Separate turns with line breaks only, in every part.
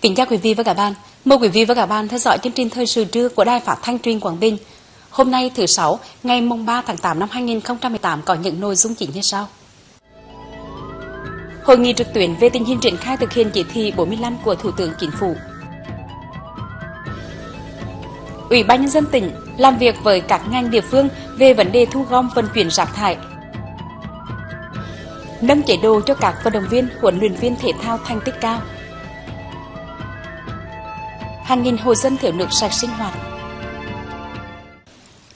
Kính chào quý vị và các bạn. Mời quý vị và các bạn theo dõi chương trình thời sự trưa của Đài Phát thanh truyền Quảng Bình. Hôm nay thứ sáu, ngày mùng 3 tháng 8 năm 2018 có những nội dung chính như sau. Hội nghị trực tuyến về tình hình triển khai thực hiện chỉ thị 45 của Thủ tướng Chính phủ. Ủy ban nhân dân tỉnh làm việc với các ngành địa phương về vấn đề thu gom vận chuyển rác thải. Nâng chế độ cho các vận động viên, huấn luyện viên thể thao thành tích cao hàng nghìn hộ dân thiếu nước sạch sinh hoạt.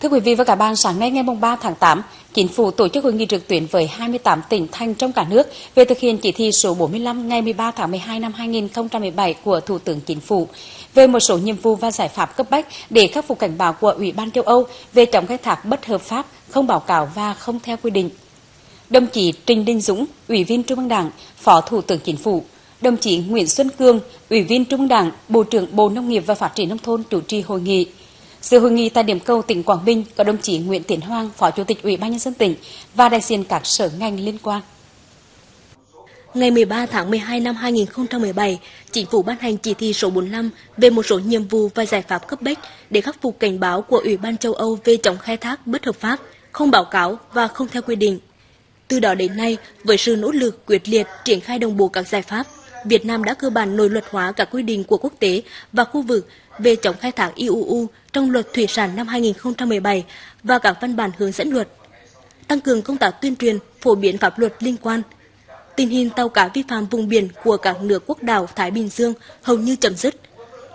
Thưa quý vị và các bạn, sáng nay ngày 3 tháng 8, Chính phủ tổ chức hội nghị trực tuyến với 28 tỉnh thành trong cả nước về thực hiện chỉ thị số 45 ngày 13 tháng 12 năm 2017 của Thủ tướng Chính phủ về một số nhiệm vụ và giải pháp cấp bách để khắc phục cảnh báo của Ủy ban châu Âu về chống khai thác bất hợp pháp, không báo cáo và không theo quy định. Đồng chí Trình Đinh Dũng, Ủy viên Trung ương Đảng, Phó Thủ tướng Chính phủ, đồng chí Nguyễn Xuân Cương, Ủy viên Trung Đảng, Bộ trưởng Bộ Nông nghiệp và Phát triển nông thôn chủ trì hội nghị. Sự hội nghị tại điểm cầu tỉnh Quảng Bình có đồng chí Nguyễn Tiến Hoàng, Phó Chủ tịch Ủy ban nhân dân tỉnh và đại diện các sở ngành liên quan.
Ngày 13 tháng 12 năm 2017, Chính phủ ban hành chỉ thị số 45 về một số nhiệm vụ và giải pháp cấp bách để khắc phục cảnh báo của Ủy ban châu Âu về chống khai thác bất hợp pháp, không báo cáo và không theo quy định. Từ đó đến nay, với sự nỗ lực quyết liệt triển khai đồng bộ các giải pháp, Việt Nam đã cơ bản nội luật hóa các quy định của quốc tế và khu vực về chống khai thác IUU trong luật thủy sản năm 2017 và các văn bản hướng dẫn luật, tăng cường công tác tuyên truyền, phổ biến pháp luật liên quan. Tình hình tàu cá vi phạm vùng biển của các nước quốc đảo Thái Bình Dương hầu như chấm dứt.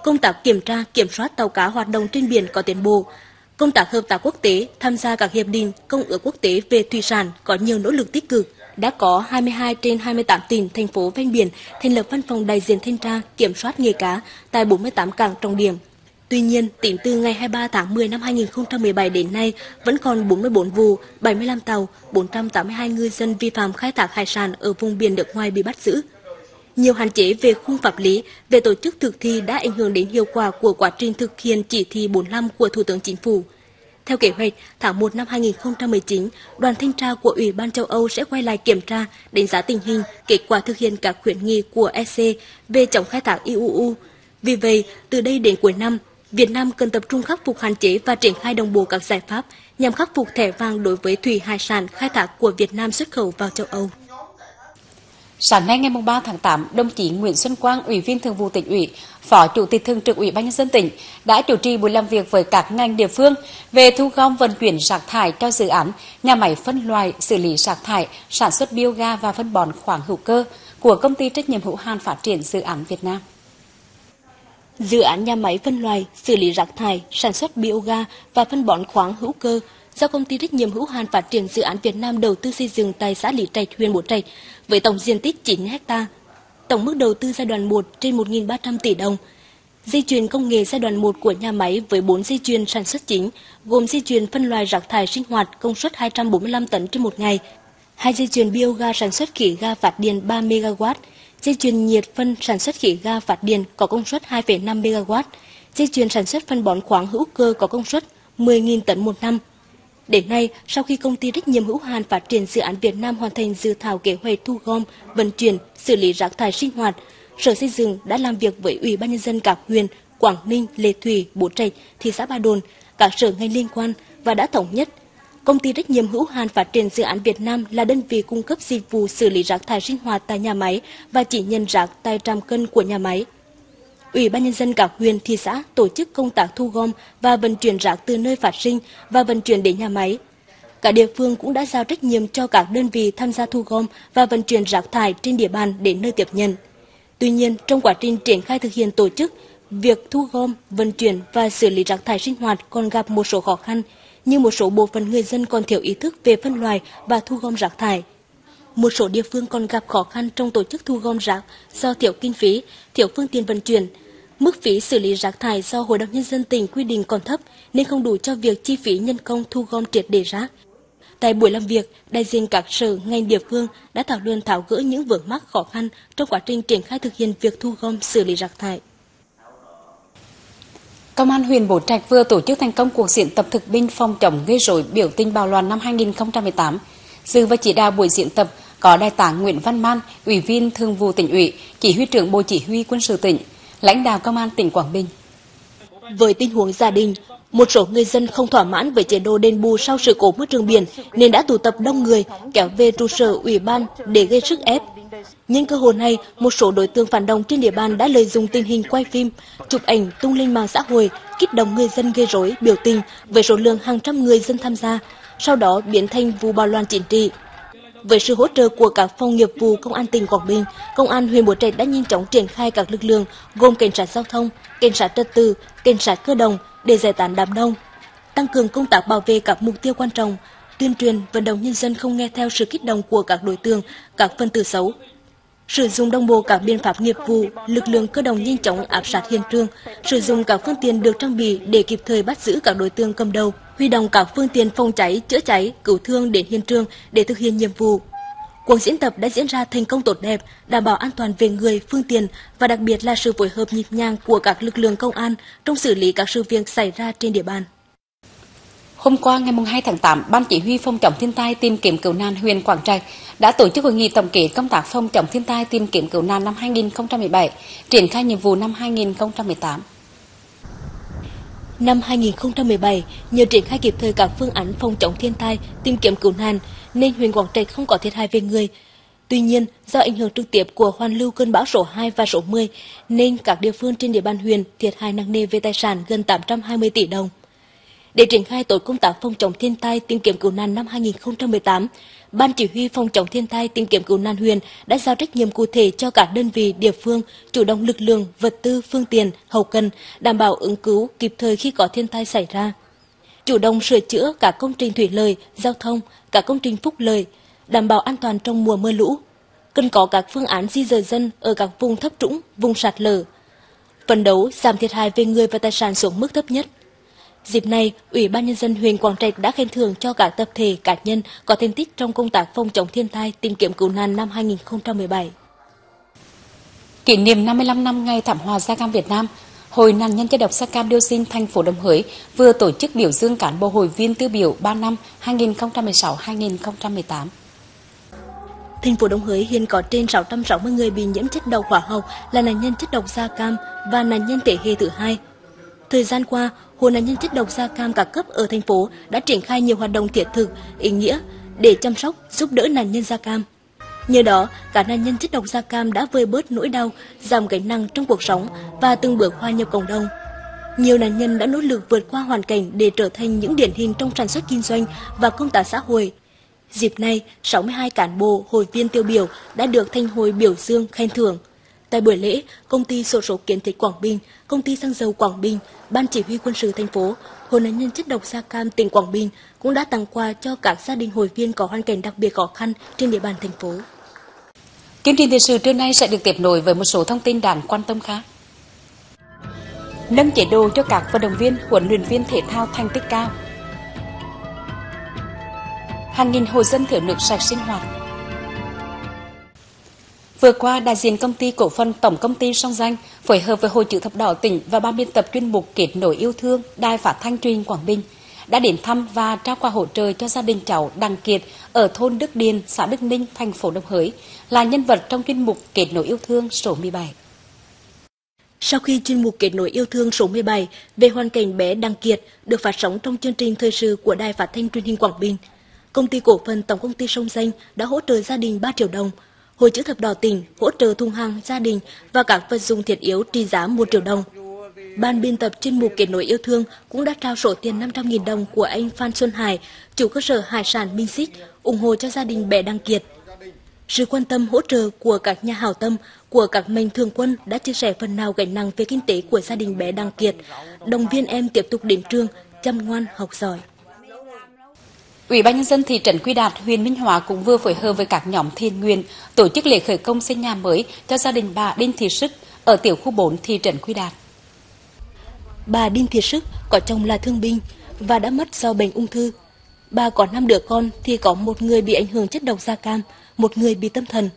Công tác kiểm tra, kiểm soát tàu cá hoạt động trên biển có tiến bộ. Công tác hợp tác quốc tế, tham gia các hiệp định, công ước quốc tế về thủy sản có nhiều nỗ lực tích cực đã có 22 trên 28 tỉnh, thành phố ven biển thành lập văn phòng đại diện thanh tra kiểm soát nghề cá tại 48 cảng trọng điểm. Tuy nhiên, tính từ ngày 23 tháng 10 năm 2017 đến nay, vẫn còn 44 vụ, 75 tàu, 482 ngư dân vi phạm khai thác hải sản ở vùng biển nước ngoài bị bắt giữ. Nhiều hạn chế về khung pháp lý, về tổ chức thực thi đã ảnh hưởng đến hiệu quả của quá trình thực hiện chỉ thị 45 của Thủ tướng Chính phủ. Theo kế hoạch, tháng 1 năm 2019, đoàn thanh tra của Ủy ban châu Âu sẽ quay lại kiểm tra, đánh giá tình hình, kết quả thực hiện các khuyến nghị của EC về chống khai thác IUU. Vì vậy, từ đây đến cuối năm, Việt Nam cần tập trung khắc phục hạn chế và triển khai đồng bộ các giải pháp nhằm khắc phục thẻ vàng đối với thủy hải sản khai thác của Việt Nam xuất khẩu vào châu Âu.
Sáng nay ngày 3 tháng 8, đồng chí Nguyễn Xuân Quang, Ủy viên Thường vụ tỉnh ủy, Phó Chủ tịch Thường trực Ủy ban nhân dân tỉnh đã chủ trì buổi làm việc với các ngành địa phương về thu gom vận chuyển rác thải cho dự án nhà máy phân loại xử lý rác thải, sản xuất bioga và phân bón khoáng hữu cơ của công ty trách nhiệm hữu hạn phát triển dự án Việt Nam.
Dự án nhà máy phân loại, xử lý rác thải, sản xuất bioga và phân bón khoáng hữu cơ do công ty trách nhiệm hữu hạn phát triển dự án Việt Nam đầu tư xây dựng tại xã Lý Trạch, huyện Bố Trạch với tổng diện tích 9 ha. Tổng mức đầu tư giai đoạn 1 trên 1.300 tỷ đồng. Dây chuyền công nghệ giai đoạn 1 của nhà máy với 4 dây chuyền sản xuất chính, gồm dây chuyền phân loại rác thải sinh hoạt công suất 245 tấn trên một ngày, hai dây chuyền bioga sản xuất khí ga phát điện 3 MW, dây chuyền nhiệt phân sản xuất khí ga phát điện có công suất 2,5 MW, dây chuyền sản xuất phân bón khoáng hữu cơ có công suất 10.000 tấn một năm. Đến nay, sau khi công ty trách nhiệm hữu hạn phát triển dự án Việt Nam hoàn thành dự thảo kế hoạch thu gom, vận chuyển, xử lý rác thải sinh hoạt, Sở Xây dựng đã làm việc với Ủy ban nhân dân các huyện Quảng Ninh, Lê Thủy, Bố Trạch, thị xã Ba Đồn, các sở ngành liên quan và đã thống nhất Công ty trách nhiệm hữu hạn phát triển dự án Việt Nam là đơn vị cung cấp dịch vụ xử lý rác thải sinh hoạt tại nhà máy và chỉ nhận rác tại trạm cân của nhà máy. Ủy ban nhân dân các huyện, thị xã tổ chức công tác thu gom và vận chuyển rác từ nơi phát sinh và vận chuyển đến nhà máy. Cả địa phương cũng đã giao trách nhiệm cho các đơn vị tham gia thu gom và vận chuyển rác thải trên địa bàn đến nơi tiếp nhận. Tuy nhiên, trong quá trình triển khai thực hiện tổ chức, việc thu gom, vận chuyển và xử lý rác thải sinh hoạt còn gặp một số khó khăn, như một số bộ phận người dân còn thiếu ý thức về phân loại và thu gom rác thải. Một số địa phương còn gặp khó khăn trong tổ chức thu gom rác do thiếu kinh phí, thiếu phương tiện vận chuyển, Mức phí xử lý rác thải do Hội đồng Nhân dân tỉnh quy định còn thấp nên không đủ cho việc chi phí nhân công thu gom triệt để rác. Tại buổi làm việc, đại diện các sở, ngành địa phương đã thảo luận tháo gỡ những vướng mắc khó khăn trong quá trình triển khai thực hiện việc thu gom xử lý rác thải.
Công an huyện Bố Trạch vừa tổ chức thành công cuộc diễn tập thực binh phong chống gây rối biểu tình bạo loạn năm 2018. Dự và chỉ đạo buổi diễn tập có đại tá Nguyễn Văn Man, Ủy viên Thường vụ tỉnh ủy, Chỉ huy trưởng Bộ Chỉ huy Quân sự tỉnh, lãnh đạo Công an tỉnh Quảng Bình.
Với tình huống gia đình, một số người dân không thỏa mãn với chế độ đền bù sau sự cố môi trường biển nên đã tụ tập đông người kéo về trụ sở ủy ban để gây sức ép. Nhân cơ hội này, một số đối tượng phản động trên địa bàn đã lợi dụng tình hình quay phim, chụp ảnh tung lên mạng xã hội, kích động người dân gây rối, biểu tình với số lượng hàng trăm người dân tham gia, sau đó biến thành vụ bạo loạn chính trị. Với sự hỗ trợ của các phòng nghiệp vụ Công an tỉnh Quảng Bình, Công an huyện Bố Trạch đã nhanh chóng triển khai các lực lượng gồm cảnh sát giao thông, cảnh sát trật tự, cảnh sát cơ động để giải tán đám đông, tăng cường công tác bảo vệ các mục tiêu quan trọng, tuyên truyền vận động nhân dân không nghe theo sự kích động của các đối tượng, các phân tử xấu. Sử dụng đồng bộ các biện pháp nghiệp vụ, lực lượng cơ động nhanh chóng áp sát hiện trường, sử dụng các phương tiện được trang bị để kịp thời bắt giữ các đối tượng cầm đầu, huy động các phương tiện phòng cháy, chữa cháy, cứu thương đến hiện trường để thực hiện nhiệm vụ. Cuộc diễn tập đã diễn ra thành công tốt đẹp, đảm bảo an toàn về người, phương tiện và đặc biệt là sự phối hợp nhịp nhàng của các lực lượng công an trong xử lý các sự việc xảy ra trên địa bàn.
Hôm qua ngày 2 tháng 8, Ban Chỉ huy phòng chống thiên tai tìm kiếm cứu nạn huyện Quảng Trạch đã tổ chức hội nghị tổng kết công tác phòng chống thiên tai tìm kiếm cứu nạn năm 2017, triển khai nhiệm vụ năm 2018.
Năm 2017, nhờ triển khai kịp thời các phương án phòng chống thiên tai, tìm kiếm cứu nạn, nên huyện Quảng Trạch không có thiệt hại về người. Tuy nhiên, do ảnh hưởng trực tiếp của hoàn lưu cơn bão số 2 và số 10, nên các địa phương trên địa bàn huyện thiệt hại nặng nề về tài sản gần 820 tỷ đồng. Để triển khai tổ công tác phòng chống thiên tai tìm kiếm cứu nạn năm 2018, Ban Chỉ huy phòng chống thiên tai tìm kiếm cứu nạn huyện đã giao trách nhiệm cụ thể cho các đơn vị địa phương chủ động lực lượng, vật tư, phương tiện, hậu cần, đảm bảo ứng cứu kịp thời khi có thiên tai xảy ra. Chủ động sửa chữa các công trình thủy lợi, giao thông, các công trình phúc lợi, đảm bảo an toàn trong mùa mưa lũ. Cần có các phương án di rời dân ở các vùng thấp trũng, vùng sạt lở. Phấn đấu giảm thiệt hại về người và tài sản xuống mức thấp nhất. Dịp này, Ủy ban Nhân dân huyện Quảng Trạch đã khen thưởng cho các tập thể cá nhân có thành tích trong công tác phòng chống thiên tai tìm kiếm cứu nạn năm 2017.
Kỷ niệm 55 năm ngày thảm họa da cam Việt Nam, Hội nạn nhân chất độc da cam dioxin thành phố Đồng Hới vừa tổ chức biểu dương cán bộ hội viên tiêu biểu 3 năm 2016-2018.
Thành phố Đồng Hới hiện có trên 660 người bị nhiễm chất độc hóa học là nạn nhân chất độc da cam và nạn nhân thế hệ thứ hai. Thời gian qua, Hội nạn nhân chất độc da cam cả cấp ở thành phố đã triển khai nhiều hoạt động thiết thực, ý nghĩa để chăm sóc, giúp đỡ nạn nhân da cam. Nhờ đó, cả nạn nhân chất độc da cam đã vơi bớt nỗi đau, giảm gánh nặng trong cuộc sống và từng bước hòa nhập cộng đồng. Nhiều nạn nhân đã nỗ lực vượt qua hoàn cảnh để trở thành những điển hình trong sản xuất kinh doanh và công tác xã hội. Dịp này, 62 cán bộ, hội viên tiêu biểu đã được Thanh Hồi biểu dương khen thưởng. Tại buổi lễ, công ty sổ số kiến thiết Quảng Bình, công ty xăng dầu Quảng Bình, ban chỉ huy quân sự thành phố, hội nạn nhân chất độc da cam tỉnh Quảng Bình cũng đã tặng quà cho các gia đình hội viên có hoàn cảnh đặc biệt khó khăn trên địa bàn thành phố.
Chương trình thời sự trưa nay sẽ được tiếp nối với một số thông tin đáng quan tâm khác. Nâng chế độ cho các vận động viên, huấn luyện viên thể thao thành tích cao. Hàng nghìn hộ dân thiếu nước sạch sinh hoạt. Vừa qua, đại diện công ty cổ phần Tổng công ty Sông Danh phối hợp với Hội chữ thập đỏ tỉnh và ban biên tập chuyên mục kết nối yêu thương Đài Phát thanh truyền Quảng Bình đã đến thăm và trao quà hỗ trợ cho gia đình cháu Đăng Kiệt ở thôn Đức Điền, xã Đức Ninh, thành phố Đồng Hới, là nhân vật trong chuyên mục Kết nối yêu thương số 17.
Sau khi chuyên mục Kết nối yêu thương số 17 về hoàn cảnh bé Đăng Kiệt được phát sóng trong chương trình thời sự của Đài Phát thanh Truyền hình Quảng Bình, công ty cổ phần Tổng công ty Sông Danh đã hỗ trợ gia đình 3 triệu đồng, Hội chữ thập đỏ tỉnh hỗ trợ thùng hàng gia đình và các vật dụng thiết yếu trị giá 1 triệu đồng. Ban biên tập chuyên mục kết nối yêu thương cũng đã trao số tiền 500.000 đồng của anh Phan Xuân Hải, chủ cơ sở hải sản Minh Xích, ủng hộ cho gia đình bé Đăng Kiệt. Sự quan tâm hỗ trợ của các nhà hảo tâm, của các mạnh thường quân đã chia sẻ phần nào gánh nặng về kinh tế của gia đình bé Đăng Kiệt, động viên em tiếp tục đến trường, chăm ngoan học giỏi.
Ủy ban nhân dân thị trấn Quy Đạt, huyện Minh Hóa cũng vừa phối hợp với các nhóm thiện nguyện tổ chức lễ khởi công xây nhà mới cho gia đình bà Đinh Thị Sức ở tiểu khu 4 thị trấn Quy Đạt.
Bà Đinh Thị Sức có chồng là thương binh và đã mất do bệnh ung thư. Bà có năm đứa con thì có một người bị ảnh hưởng chất độc da cam, một người bị tâm thần.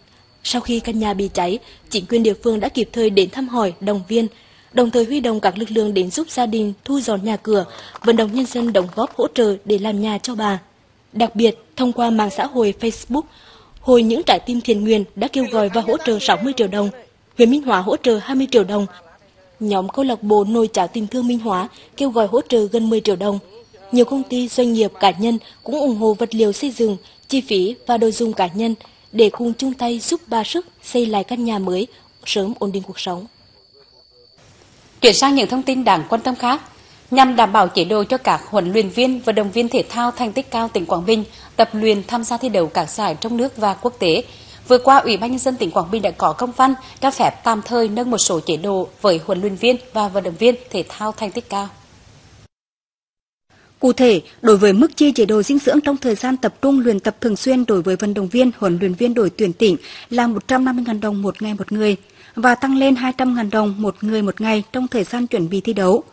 Sau khi căn nhà bị cháy, chính quyền địa phương đã kịp thời đến thăm hỏi, đồng viên, đồng thời huy động các lực lượng đến giúp gia đình thu dọn nhà cửa, vận động nhân dân đóng góp hỗ trợ để làm nhà cho bà. Đặc biệt, thông qua mạng xã hội Facebook, Hội những trái tim thiện nguyện đã kêu gọi và hỗ trợ 60 triệu đồng, huyện Minh Hóa hỗ trợ 20 triệu đồng nhóm câu lạc bộ nồi cháo tình thương Minh Hóa kêu gọi hỗ trợ gần 10 triệu đồng. Nhiều công ty, doanh nghiệp, cá nhân cũng ủng hộ vật liệu xây dựng, chi phí và đồ dùng cá nhân để cùng chung tay giúp ba sức xây lại căn nhà mới, sớm ổn định cuộc sống.
Chuyển sang những thông tin đáng quan tâm khác, nhằm đảm bảo chế độ cho các huấn luyện viên và động viên thể thao thành tích cao tỉnh Quảng Bình tập luyện tham gia thi đấu các giải trong nước và quốc tế. Vừa qua, Ủy ban nhân dân tỉnh Quảng Bình đã có công văn cho phép tạm thời nâng một số chế độ với huấn luyện viên và vận động viên thể thao thành tích cao.
Cụ thể, đối với mức chi chế độ dinh dưỡng trong thời gian tập trung luyện tập thường xuyên đối với vận động viên, huấn luyện viên đội tuyển tỉnh là 150.000 đồng một ngày một người và tăng lên 200.000 đồng một người một ngày trong thời gian chuẩn bị thi đấu.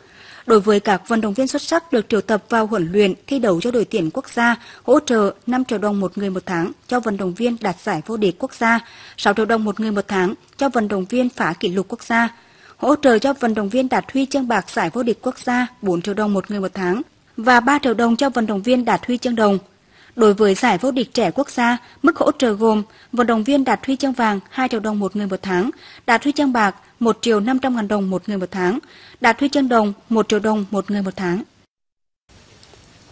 Đối với các vận động viên xuất sắc được triệu tập vào huấn luyện thi đấu cho đội tuyển quốc gia, hỗ trợ 5 triệu đồng một người một tháng cho vận động viên đạt giải vô địch quốc gia, 6 triệu đồng một người một tháng cho vận động viên phá kỷ lục quốc gia, hỗ trợ cho vận động viên đạt huy chương bạc giải vô địch quốc gia 4 triệu đồng một người một tháng và 3 triệu đồng cho vận động viên đạt huy chương đồng. Đối với giải vô địch trẻ quốc gia, mức hỗ trợ gồm vận động viên đạt huy chương vàng 2 triệu đồng một người một tháng, đạt huy chương bạc 1 triệu 500 ngàn đồng một người một tháng, đạt huy chương đồng 1 triệu đồng một người một tháng.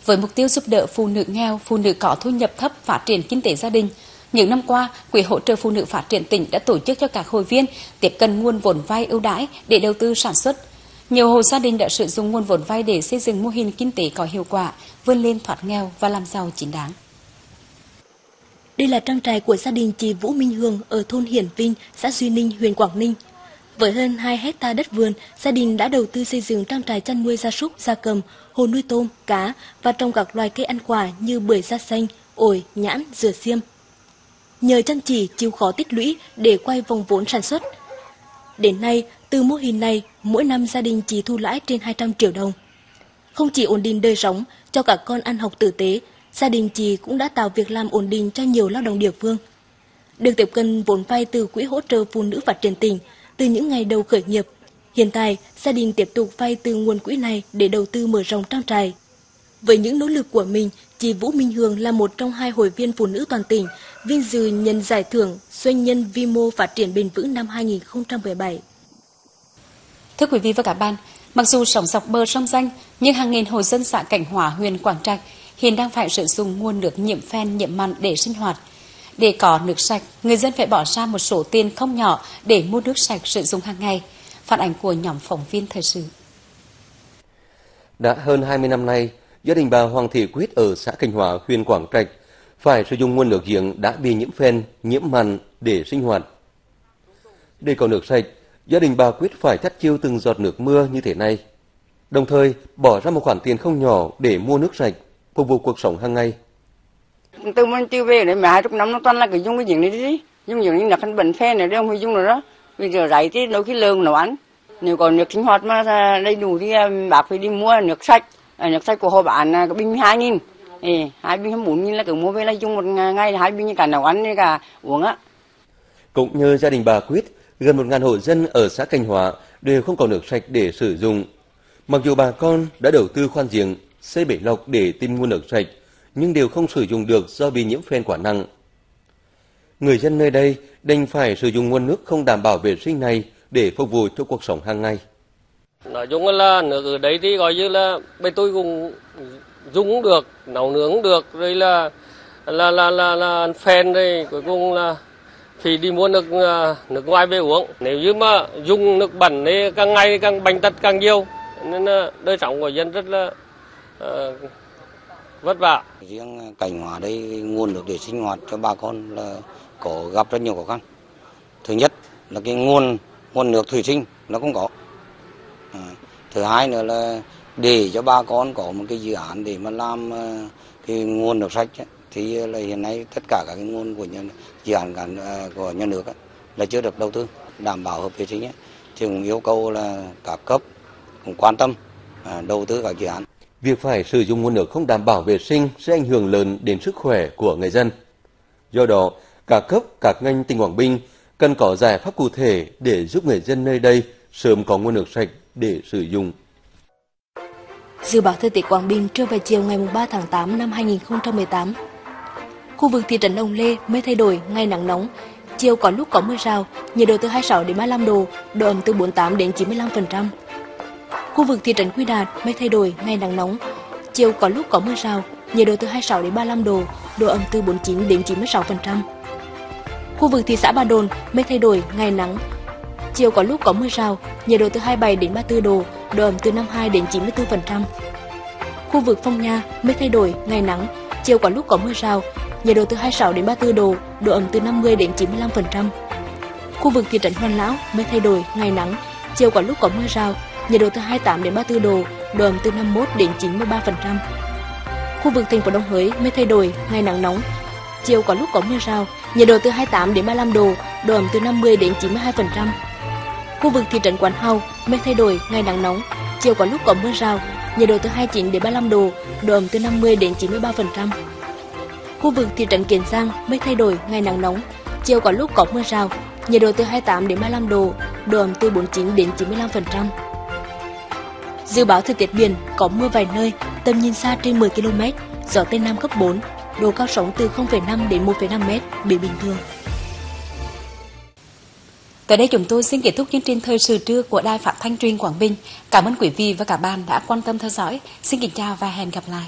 Với mục tiêu giúp đỡ phụ nữ nghèo, phụ nữ có thu nhập thấp phát triển kinh tế gia đình, những năm qua, Quỹ hỗ trợ phụ nữ phát triển tỉnh đã tổ chức cho các hội viên tiếp cận nguồn vốn vay ưu đãi để đầu tư sản xuất. Nhiều hộ gia đình đã sử dụng nguồn vốn vay để xây dựng mô hình kinh tế có hiệu quả, vươn lên thoát nghèo và làm giàu chính đáng.
Đây là trang trại của gia đình chị Vũ Minh Hương ở thôn Hiển Vinh, xã Duy Ninh, huyện Quảng Ninh. Với hơn 2 hecta đất vườn, gia đình đã đầu tư xây dựng trang trại chăn nuôi gia súc, gia cầm, hồ nuôi tôm, cá và trồng các loài cây ăn quả như bưởi da xanh, ổi, nhãn, dừa xiêm. Nhờ chăm chỉ chịu khó tích lũy để quay vòng vốn sản xuất. Đến nay, từ mô hình này, mỗi năm gia đình chỉ thu lãi trên 200 triệu đồng. Không chỉ ổn định đời sống cho cả con ăn học tử tế, gia đình chị cũng đã tạo việc làm ổn định cho nhiều lao động địa phương. Được tiếp cận vốn vay từ Quỹ hỗ trợ phụ nữ phát triển tỉnh từ những ngày đầu khởi nghiệp. Hiện tại, gia đình tiếp tục vay từ nguồn quỹ này để đầu tư mở rộng trang trại. Với những nỗ lực của mình, chị Vũ Minh Hương là một trong hai hội viên phụ nữ toàn tỉnh, vinh dự nhận giải thưởng Doanh nhân vi mô phát triển bền vững năm 2017.
Thưa quý vị và các bạn, mặc dù sống dọc bờ sông danh, nhưng hàng nghìn hộ dân xã Cảnh Hòa, huyện Quảng Trạch hiện đang phải sử dụng nguồn nước nhiễm phen, nhiễm mặn để sinh hoạt. Để có nước sạch, người dân phải bỏ ra một số tiền không nhỏ để mua nước sạch sử dụng hàng ngày. Phản ảnh của nhóm phóng viên thời sự.
Đã hơn 20 năm nay, gia đình bà Hoàng Thị Quyết ở xã Kinh Hòa, huyện Quảng Trạch phải sử dụng nguồn nước giếng đã bị nhiễm phen, nhiễm mặn để sinh hoạt. Để có nước sạch, gia đình bà Quyết phải chắt chiêu từng giọt nước mưa như thế này. Đồng thời, bỏ ra một khoản tiền không nhỏ để mua nước sạch, phục vụ cuộc sống hàng ngày.
Từ muốn chưa về để mà hai chục năm nó toàn là cái dung cái gì này đi, dung dùng như là khăn bệnh phe này đấy không phải dung rồi đó. Bây giờ rải thì đôi khi lương nấu ăn. Nếu còn nước sinh hoạt mà đầy đủ thì à, bác phải đi mua nước sạch. À, nước sạch của họ bán à, có bình hai nghìn. hai bình bốn nghìn là cứ mua về là dùng một ngày hai bình cả nấu ăn cả uống á.
Cũng như gia đình bà Quyết, gần một ngàn hộ dân ở xã Cành Hòa đều không có nước sạch để sử dụng. Mặc dù bà con đã đầu tư khoan giếng, xây bể lọc để tìm nguồn nước sạch, nhưng đều không sử dụng được do bị nhiễm phen quả nặng. Người dân nơi đây đành phải sử dụng nguồn nước không đảm bảo vệ sinh này để phục vụ cho cuộc sống hàng ngày.
Nói chung là nước ở đấy thì gọi như là bên tôi cũng dùng được, nấu nướng được, rồi là là là là, là phèn đây cuối cùng là thì đi mua nước à, nước ngoài về uống. Nếu như mà dùng nước bẩn thì càng ngày càng bệnh tật càng nhiều nên đời sống của dân rất là uh, vất vả.
Riêng cảnh hóa đây nguồn nước để sinh hoạt cho bà con là có gặp rất nhiều khó khăn. Thứ nhất là cái nguồn nguồn nước thủy sinh nó không có. À, thứ hai nữa là để cho bà con có một cái dự án để mà làm à, cái nguồn nước sạch ấy, thì là hiện nay tất cả các cái nguồn của nhân dự án cả, à, của nhà nước ấy, là chưa được đầu tư đảm bảo hợp vệ sinh ấy. thì cũng yêu cầu là các cấp cũng quan tâm à, đầu tư các dự án.
Việc phải sử dụng nguồn nước không đảm bảo vệ sinh sẽ ảnh hưởng lớn đến sức khỏe của người dân. Do đó, cả cấp, các ngành tỉnh Quảng Bình cần có giải pháp cụ thể để giúp người dân nơi đây sớm có nguồn nước sạch để sử dụng.
Dự báo thời tiết Quảng Bình trưa và chiều ngày 3 tháng 8 năm 2018. Khu vực thị trấn Ông Lê mây thay đổi, ngày nắng nóng, chiều có lúc có mưa rào, nhiệt độ từ 26 đến 35 độ, độ ẩm từ 48 đến 95%. Khu vực thị trấn Quy Đạt mây thay đổi, ngày nắng nóng, chiều có lúc có mưa rào, nhiệt độ từ 26 đến 35 độ, độ ẩm từ 49 đến 96%. Khu vực thị xã Ba Đồn mây thay đổi, ngày nắng, chiều có lúc có mưa rào, nhiệt độ từ 27 đến 34 độ, độ ẩm từ 52 đến 94%. Khu vực Phong Nha mây thay đổi, ngày nắng, chiều có lúc có mưa rào, nhiệt độ từ 26 đến 34 độ, độ ẩm từ 50 đến 95%. Khu vực thị trấn Hoàn Lão mây thay đổi, ngày nắng, chiều có lúc có mưa rào, nhiệt độ từ 28 đến 34 độ, độ ẩm từ 51 đến 93%. Khu vực thành phố Đông Hới mây thay đổi, ngày nắng nóng, chiều có lúc có mưa rào, nhiệt độ từ 28 đến 35 độ, độ ẩm từ 50 đến 92%. Khu vực thị trấn Quán Hào mây thay đổi, ngày nắng nóng, chiều có lúc có mưa rào, nhiệt độ từ 29 đến 35 độ, độ ẩm từ 50 đến 93%. Khu vực thị trấn Kiến Giang mây thay đổi, ngày nắng nóng, chiều có lúc có mưa rào, nhiệt độ từ 28 đến 35 độ, độ ẩm từ 49 đến 95%. Dự báo thời tiết biển có mưa vài nơi, tầm nhìn xa trên 10 km, gió Tây Nam cấp 4, độ cao sóng từ 0,5 đến 1,5 m, biển bình thường.
Tới đây chúng tôi xin kết thúc chương trình thời sự trưa của Đài Phát thanh truyền Quảng Bình. Cảm ơn quý vị và các bạn đã quan tâm theo dõi. Xin kính chào và hẹn gặp lại.